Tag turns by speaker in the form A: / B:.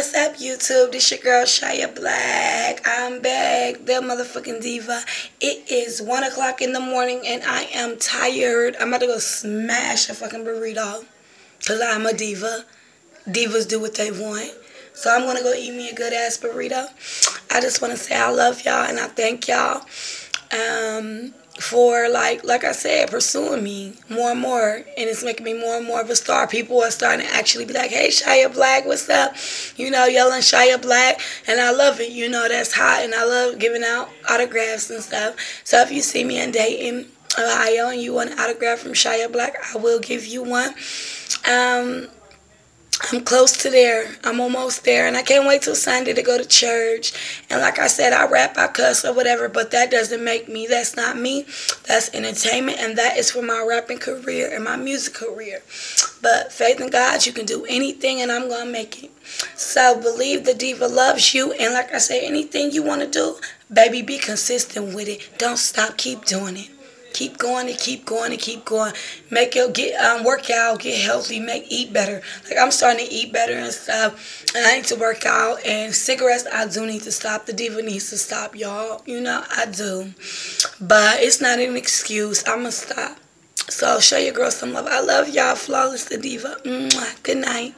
A: What's up, YouTube? This your girl Shia'Blaque. I'm back, the motherfucking diva. It is one o'clock in the morning and I am tired. I'm about to go smash a fucking burrito because I'm a diva. Divas do what they want. So I'm gonna go eat me a good ass burrito. I just want to say I love y'all and I thank y'all. Um, for like like I said, pursuing me more and more, and it's making me more and more of a star. People are starting to actually be like, "Hey, Shia'Blaque, what's up?" You know, yelling Shia'Blaque, and I love it. You know, that's hot, and I love giving out autographs and stuff. So if you see me in Dayton, Ohio, and you want an autograph from Shia'Blaque, I will give you one. Um, I'm close to there. I'm almost there. And I can't wait till Sunday to go to church. And like I said, I rap, I cuss or whatever, but that doesn't make me. That's not me. That's entertainment. And that is for my rapping career and my music career. But faith in God, you can do anything and I'm going to make it. So believe the diva loves you. And like I say, anything you want to do, baby, be consistent with it. Don't stop. Keep doing it. Keep going and keep going and keep going. Make your get um work out, get healthy, make eat better. Like I'm starting to eat better and stuff. And I need to work out and cigarettes I do need to stop. The diva needs to stop, y'all. You know, I do. But it's not an excuse. I'ma stop. So show your girl some love. I love y'all, flawless the diva. Mwah. Good night.